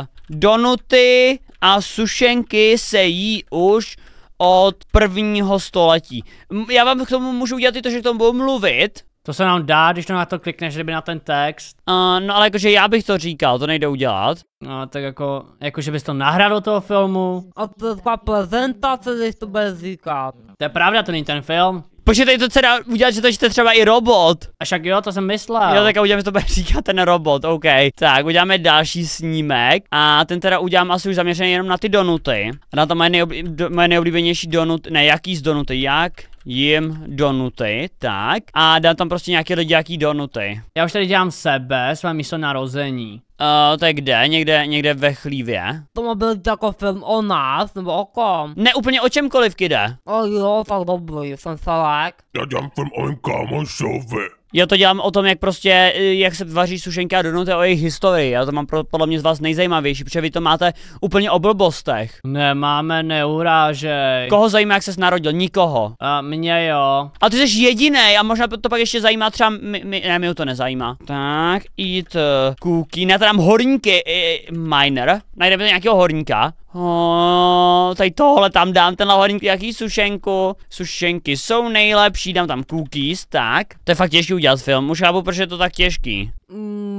uh, donuty a sušenky se jí už od prvního století. M- Já vám k tomu můžu udělat i to, že k tomu budu mluvit, To se nám dá, když to na to klikneš, kdyby na ten text. uh, no ale jakože já bych to říkal, to nejde udělat. No, tak jako, jako že bys to nahrál do toho filmu. A to je taková prezentace, když to bude říkat. To je pravda, to není ten film. Počkejte, to teda udělat, že to jste třeba i robot. A však jo, to jsem myslel. Jo, tak a uděláme, že to bude říkat ten robot, OK. Tak, uděláme další snímek a ten teda udělám asi už zaměřený jenom na ty donuty. A na to moje, neoblí, do, moje nejoblíbenější donut, ne, jaký z donuty, jak jim donuty, tak. A dám tam prostě nějaký lidi, jaký donuty. Já už tady dělám sebe, své místo narození. Uh, to je kde? Někde, někde ve chlívě? To má být jako film o nás, nebo o kom. Ne, úplně o čemkoliv jde. O jo, tak dobrý, jsem se lek. Já dělám film o mém kámošovi. Já to dělám o tom, jak prostě, eh, jak se vaří sušenka a donuty a o jejich historii. Já to mám pro, podle mě z vás nejzajímavější, protože vy to máte úplně o blbostech. Nemáme, neurážej. Koho zajímá, jak ses narodil? Nikoho. A mě jo. A ty jsi jediný a možná to pak ještě zajímá třeba, mi, mi, ne, mi to nezajímá. Tak, eat uh, cookie, ne, tam horníky, uh, miner, najdeme nějakého horníka. Oh, tady tohle tam dám, tenhle horník, jaký sušenku, sušenky jsou nejlepší, dám tam cookies, tak. To je fakt těžký udělat film, už chápu, proč je to tak těžký.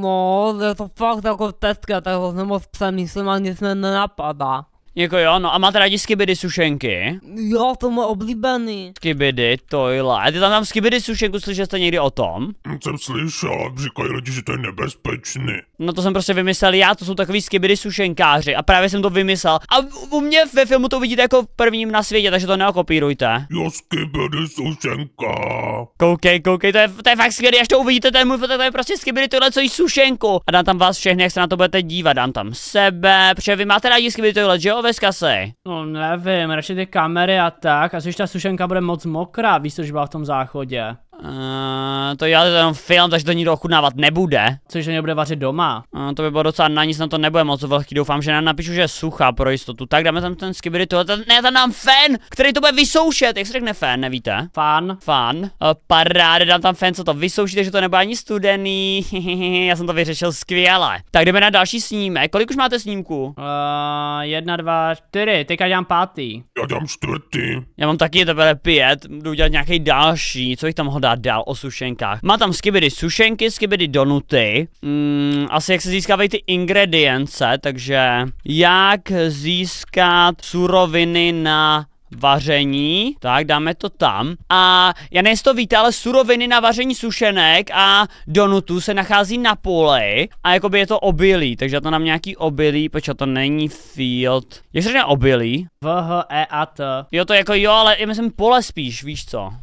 No, je to fakt jako teska, tak hrozně moc přemýšlím a nic mě nenapadá. Jako jo, no a máte rádi skibidi sušenky? Jo, to můj oblíbený. Skibidi, tohle. A ty tam tam skibidi sušenku, slyšel jste někdy o tom? Hm, Jsem slyšel, říkají lidi, že to je nebezpečný. No to jsem prostě vymyslel já, to jsou takový skibidi sušenkáři a právě jsem to vymyslel. A u- mě ve filmu to vidíte jako prvním na světě, takže to neokopírujte. Jo, skibidi sušenka. Koukej, koukej, to je, to je fakt skvělý, až to uvidíte, ten můj fotek, to je prostě skibidi tohle, co jí sušenku. A dám tam vás všechny, jak se na to budete dívat, dám tam sebe, protože vy máte rádi skibidi tohle, že jo, ve skase. No nevím, radši ty kamery a tak. A když ta sušenka bude moc mokrá, víš, co, že byla v tom záchodě. Uh, to já to je jenom film, takže to nikdo ochutnávat nebude. Což se nebude vařit doma. Uh, to by bylo docela na nic, na to nebude moc velký. Doufám, že nám napíšu, že je suchá pro jistotu. Tak dáme tam ten skibidi tohle, ten, ne, tam dám fen, který to bude vysoušet. Jak se řekne fen, nevíte? Fan. Fan. Uh, paráde, dám tam fen, co to vysouší, takže to nebude ani studený. Já jsem to vyřešil skvěle. Tak jdeme na další snímek. Kolik už máte snímků? Uh, jedna, dva, čtyři. Teďka dělám pátý. Já dám čtvrtý. Já mám taky teprve pět, jdu udělat nějaký další, co jich tam ho dát dál o sušenkách. Má tam skibidi sušenky, skibidi donuty, mm, asi jak se získávají ty ingredience, takže jak získat suroviny na vaření, tak dáme to tam. A já nevím, jestli to víte, ale suroviny na vaření sušenek a donutů se nachází na poli a jakoby je to obilí, takže já to nám nějaký obilí, počkej, to není field. Jak se řekne obilí? V, H, E, A, T. Jo, to jako jo, ale já myslím pole spíš, víš co? Uh,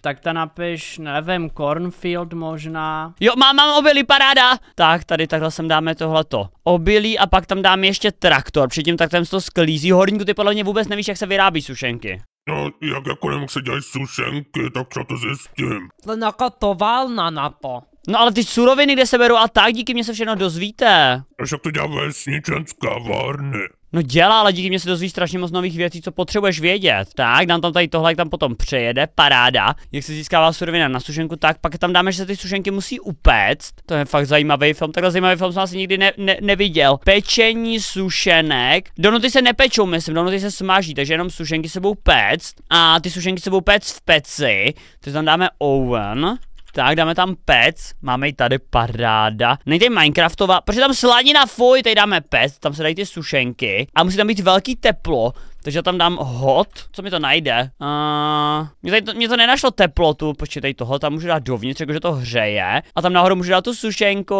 tak to napiš, nevím, cornfield možná. Jo, mám, mám obilí, paráda! Tak, tady takhle sem dáme tohleto. Obilí a pak tam dáme ještě traktor, předtím tak tam se to sklízí. Horníku, ty podle mě vůbec nevíš, jak se vyrábí sušenky. No, jak jako nevím, jak se dělají sušenky, tak třeba to zjistím. To je nějaká továrna na to. No ale ty suroviny, kde se berou a tak, díky mě se všechno dozvíte. Až jak to dělá vesničenská várny. No dělá, ale díky mě se dozvíš strašně moc nových věcí, co potřebuješ vědět. Tak, dám tam tady tohle, jak tam potom přejede, paráda. Jak se získává surovina na sušenku, tak pak tam dáme, že se ty sušenky musí upéct. To je fakt zajímavý film, takhle zajímavý film jsem asi nikdy ne, ne, neviděl. Pečení sušenek. Donuty se nepečou, myslím, donuty se smaží, takže jenom sušenky se budou péct. A ty sušenky se budou péct v peci, takže tam dáme oven. Tak, dáme tam pec, máme ji tady paráda. Není tady Minecraftová, protože tam sladina fuj, tady dáme pec, tam se dají ty sušenky. A musí tam být velký teplo, takže tam dám hot, co mi to najde? Uh, mě, tady to, mě to nenašlo teplotu, počítej toho, tam můžu dát dovnitř, jakože to hřeje. A tam nahoru můžu dát tu sušenku.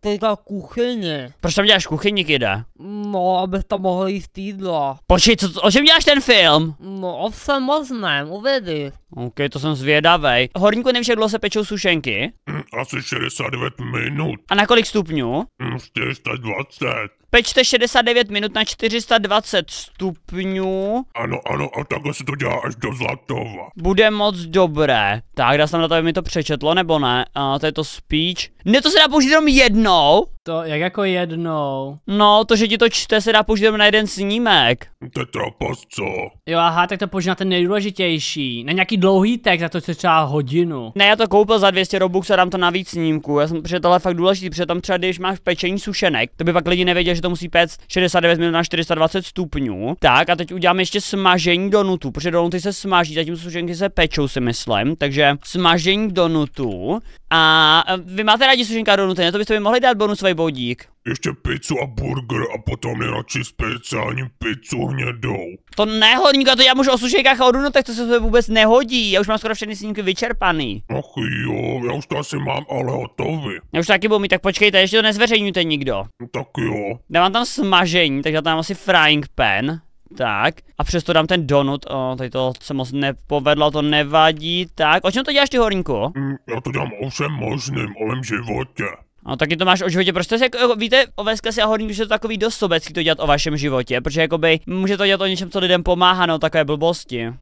Teďka kuchyně. Proč tam děláš kuchyni, kide? No, abych tam mohl jíst jídlo. Počkej, co, o čem děláš ten film? No, o všem možném, uvidíš. OK, to jsem zvědavej. Horníku nevíš, jak dlouho se pečou sušenky? Hm, Asi 69 minut. A na kolik stupňů? Hm, 420. Pečte 69 minut na 420 stupňů. Ano, ano, a takhle se to dělá až do zlatova. Bude moc dobré. Tak, dá se na to, aby mi to přečetlo, nebo ne? A to je to speech. Ne, to se dá použít jenom jednou. To jak jako jednou. No, to, že ti to čte, se dá použít jenom na jeden snímek. To je trapas, co? Jo, aha, tak to použij na ten nejdůležitější. Na nějaký dlouhý text, za to se třeba hodinu. Ne, já to koupil za 200 robux a dám to na víc snímku. Já jsem, protože tohle je fakt důležitý, protože tam třeba, když máš pečení sušenek, to by pak lidi nevěděli, že to musí péct 69 minut na 420 stupňů. Tak a teď uděláme ještě smažení donutů, protože donuty se smaží, zatím sušenky se pečou, si myslím. Takže smažení donutů. A vy máte rádi sušenka donuty, ne? To byste mi mohli dát bonusový bodík. Ještě pizzu a burger a potom nejradši speciální pizzu hnědou. To nehodníka, to já můžu o sušenkách a o donutech, to se vůbec nehodí. Já už mám skoro všechny snímky vyčerpaný. Ach jo, já už to asi mám, ale hotový. Já už taky budu mít, tak počkejte, ještě to nezveřejňujte nikdo. No Tak jo. Dávám tam smažení, takže tam asi frying pan. Tak, a přesto dám ten donut, o, tady to se moc nepovedlo, to nevadí, tak, o čem to děláš ty horníku? Hm, Já to dělám o všem možným, o mém životě. No taky to máš o životě, prostě si, jako, víte, o Veskasi a horníku, že je to takový dost sobecký to dělat o vašem životě, protože jakoby může to dělat o něčem, co lidem pomáhá, no takové blbosti.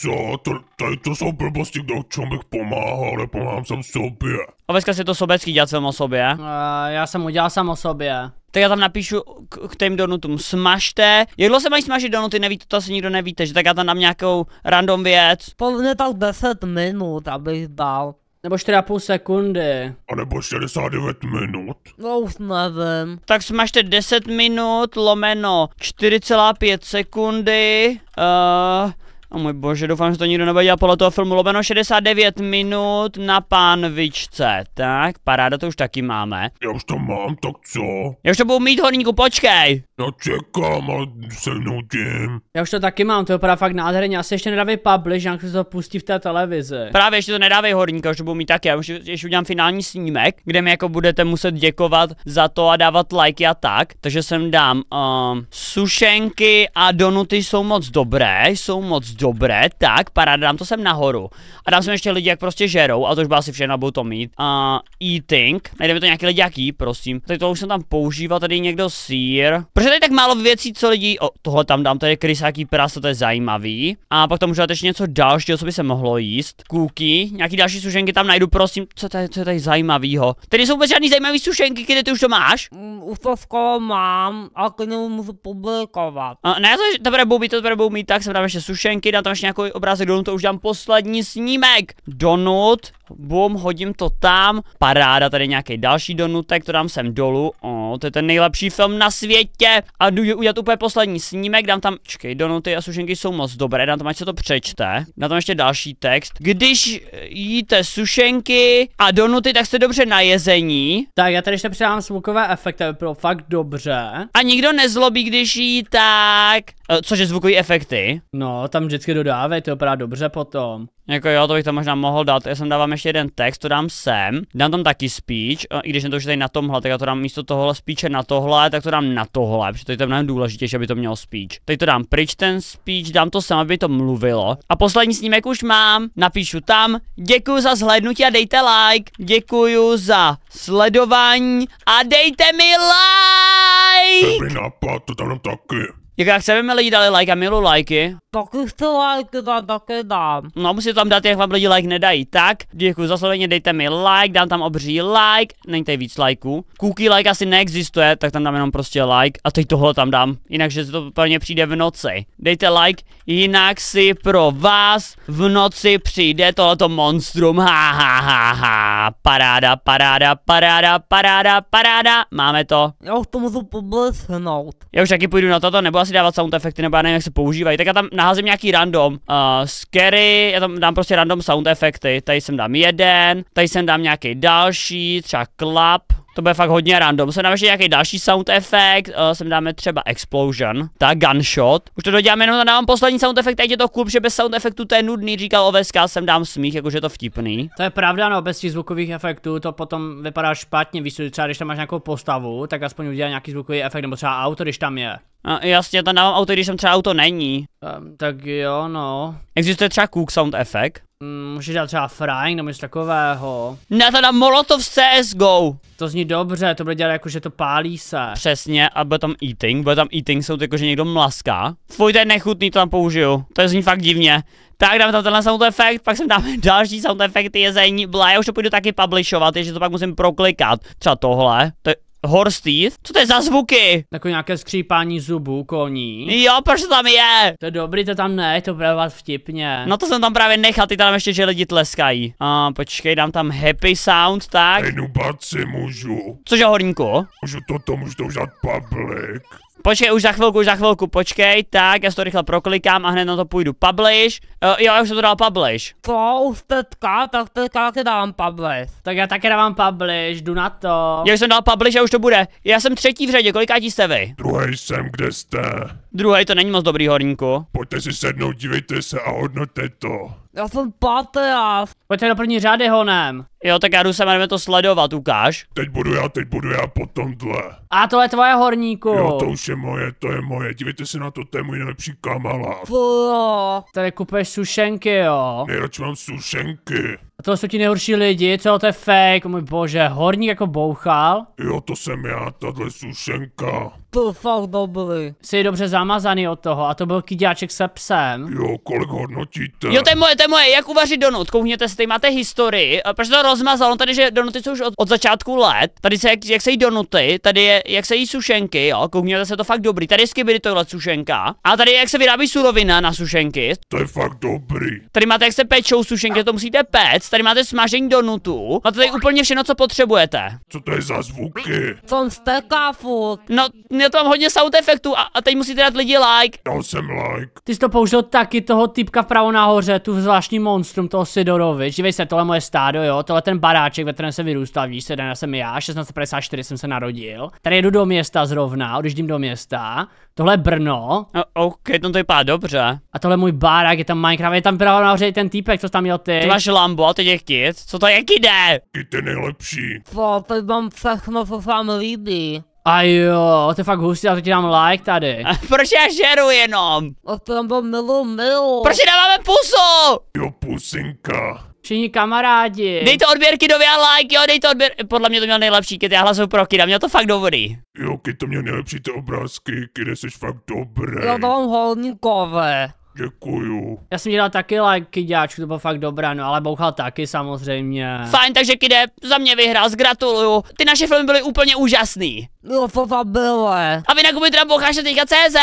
Co? To, tady to jsou blbosti, kdo čem bych pomáhal, ale pomáhám sám sobě. O Veskasi je to sobecký dělat film o sobě. Uh, já jsem udělal sám o sobě. Tak já tam napíšu k, k těm donutům smažte. Jak dlouho se mají smažit donuty, nevíte, to asi nikdo nevíte, že tak já tam dám nějakou random věc. Podle tak 10 minut, abych dal. Nebo 4,5 sekundy. A nebo 69 minut. No už nevím. Tak smažte 10 minut, lomeno 4,5 sekundy. Uh, o můj bože, doufám, že to nikdo nebude dělat podle toho filmu. Lomeno 69 minut na pánvičce. Tak, paráda, to už taky máme. Já už to mám, tak co? Já už to budu mít, horníku, počkej. Já čekám a se nutím. Já už to taky mám, to vypadá fakt nádherně. Asi ještě nedávej publish, nějak se to pustí v té televizi. Právě ještě to nedávej horníka, už to budu mít taky. Já už ještě udělám finální snímek, kde mi jako budete muset děkovat za to a dávat lajky a tak. Takže sem dám um, sušenky a donuty jsou moc dobré, jsou moc dobré. Tak, paráda, dám to sem nahoru. A dám sem ještě lidi, jak prostě žerou, a to už bylo asi všechno, budu to mít. Uh, eating, najdeme to nějaký lidi, jaký, prosím. Tady to už jsem tam používal, tady někdo sír. Proč je tady tak málo věcí, co lidi, o, tohle tam dám, tady krysáký prasa, to je zajímavý. A pak tam můžu dát ještě něco dalšího, co by se mohlo jíst. Kůky, nějaký další sušenky tam najdu, prosím. Co tady, co je tady zajímavýho? Tady jsou vůbec žádný zajímavý sušenky, kde ty už to máš? Mm, Už to skoro mám, a k němu můžu publikovat. A ne, to teprve budou mít, to budou mít, tak jsem dám ještě sušenky, dám tam ještě nějaký obrázek donut, to už dám poslední snímek. Donut, bum, hodím to tam, paráda, tady nějaký další donutek, to dám sem dolů, o, to je ten nejlepší film na světě a jdu udělat úplně poslední snímek, dám tam, čekej, donuty a sušenky jsou moc dobré, dám tam, ať se to přečte, dám tam ještě další text. Když jíte sušenky a donuty, tak jste dobře na jezení Tak, já tady ještě přidám zvukové efekty, aby bylo fakt dobře. a nikdo nezlobí, když jí tak, e, cože zvukové efekty. No, tam vždycky dodávej, to vypadá dobře potom. Jako jo, to bych tam možná mohl dát. Já jsem dávám ještě jeden text, to dám sem. Dám tam taky speech, i když je to už tady na tomhle, tak já to dám místo tohle speeche na tohle, tak to dám na tohle, protože to je to mnohem důležitější, aby to mělo speech. Teď to dám pryč ten speech, dám to sem, aby to mluvilo. A poslední snímek už mám, napíšu tam. Děkuji za zhlédnutí a dejte like. Děkuji za sledování a dejte mi like! Dobrý nápad, to tam taky. Jak mi lidi dali like a milu lajky. Taky chci lajky dát, taky dám. No musíte tam dát, jak vám lidi like nedají. Tak, děkuji za sloveně, dejte mi like, dám tam obří like, není tady víc lajků. Cookie like asi neexistuje, tak tam dám jenom prostě like a teď tohle tam dám, jinak že to úplně přijde v noci. Dejte like, jinak si pro vás v noci přijde tohleto monstrum, ha ha ha ha, paráda, paráda, paráda, paráda, paráda, máme to. Já už to můžu poblesnout. Já už taky půjdu na toto, nebo asi dávat sound efekty, nebo já nevím, jak se používají. Tak já tam naházím nějaký random. Uh, scary, já tam dám prostě random sound efekty. Tady jsem dám jeden, tady jsem dám nějaký další, třeba clap. To bude fakt hodně random. Sem dáme ještě nějaký další sound efekt, uh, sem dáme třeba explosion, tak gunshot. Už to dodělám jenom dávám poslední sound efekt, teď je to cool, protože bez sound efektu to je nudný, říkal OVSK, sem dám smích, jakože je to vtipný. To je pravda, no, bez těch zvukových efektů to potom vypadá špatně, víš, třeba když tam máš nějakou postavu, tak aspoň udělá nějaký zvukový efekt, nebo třeba auto, když tam je. Uh, jasně, tam dávám auto, když tam třeba auto není. Um, tak jo, no. Existuje třeba cook sound efekt? Mm, můžeš dát třeba frying nebo něco takového. Ne, to dám Molotov z CSGO. To zní dobře, to bude dělat jako, že to pálí se. Přesně, a bude tam eating, bude tam eating sound, jako že někdo mlaská. Fuj, to je nechutný, to tam použiju. To zní fakt divně. Tak dáme tam tenhle sound efekt, pak sem dáme další sound efekty jezení, bla, já už to půjdu taky publishovat, takže to pak musím proklikat. Třeba tohle, to je horse teeth? Co to je za zvuky? Jako nějaké skřípání zubů koní. Jo, proč to tam je? To je dobrý, to tam ne, to bude vás vtipně. No to jsem tam právě nechal, ty tam ještě, že lidi tleskají. A počkej, dám tam happy sound, tak. Hej, nubaci, můžu. Cože horníku? Můžu toto, můžu to udělat public. Počkej, už za chvilku, už za chvilku, počkej, tak, já si to rychle proklikám a hned na to půjdu publish. Uh, jo, já už jsem to dal publish. To už teďka, tak teďka taky dám publish. Tak já také dávám publish, jdu na to. Já už jsem dal publish a už to bude. Já jsem třetí v řadě, kolikátí jste vy? Druhý jsem, kde jste. Druhý to není moc dobrý horníku. Pojďte si sednout, dívejte se a hodnote to. Já jsem pátý Pojďte do první řady honem. Jo, tak já jdu sem a jdeme to sledovat, ukáž. Teď budu já, teď budu já po tomhle. A to je tvoje horníku. Jo, to už je moje, to je moje. Dívejte se na to, to je můj nejlepší kamarád. Jo. Tady kupuješ sušenky, jo. Nejradši mám sušenky. A to jsou ti nejhorší lidi, co to je fake, můj bože, horník jako bouchal. Jo, to jsem já, tahle sušenka. To je fakt dobrý. Jsi dobře zamazaný od toho a to byl kyďáček se psem. Jo, kolik hodnotíte? Jo, to je moje, to je moje, jak uvařit donut, koukněte se, tady máte historii, a proč to rozmazalo, tady, že donuty jsou už od, od začátku let, tady se, jak, jak se jí donuty, tady je, jak se jí sušenky, jo, koukněte se, to fakt dobrý, tady je skibidi tohle sušenka, a tady jak se vyrábí surovina na sušenky, To je fakt dobrý. tady máte, jak se pečou sušenky, to musíte péct, tady máte smažení donutů, máte tady úplně všechno, co potřebujete. Co to je za zvuky? Jsem steká furt. No, já to mám hodně sound efektů a, a teď musíte dát lidi like. Dal jsem like. Ty jsi to použil taky toho typka vpravo nahoře, tu zvláštní monstrum toho Sidorovič. Dívej se, tohle je moje stádo, jo, tohle je ten baráček, ve kterém se vyrůstal, víš, se, jsem já, 1654 jsem se narodil. Tady jedu do města zrovna, odjíždím do města. Tohle je Brno. No, OK, to vypadá dobře. A tohle je můj barák, je tam Minecraft, je tam vpravo nahoře i ten týpek, co jsi tam měl ty. Ty máš Lambo a teď je kit, co to jak jde? Ty nejlepší. To, teď mám všechno, co se vám líbí. A jo, to je fakt hustý, a to ti dám like tady. Proč já žeru jenom? A tam byl milu, milu. Proč si dáváme pusu? Jo, pusinka. Všichni kamarádi. Dejte odběr Kidovi a like, jo, dejte odběr. Podle mě to měl nejlepší kit, já hlasuju pro Kida, měl to fakt dobrý. Jo, Kid to měl nejlepší ty obrázky, kde jsi fakt dobrý. Já dám horníkové. Děkuju. Já jsem dělal taky like kyďáčku, to bylo fakt dobré, no ale bouchal taky samozřejmě. Fajn, takže Kide, za mě vyhrál, gratuluju. Ty naše filmy byly úplně úžasný. Jo, to bylo. A vy na Kubitrambocháše.cz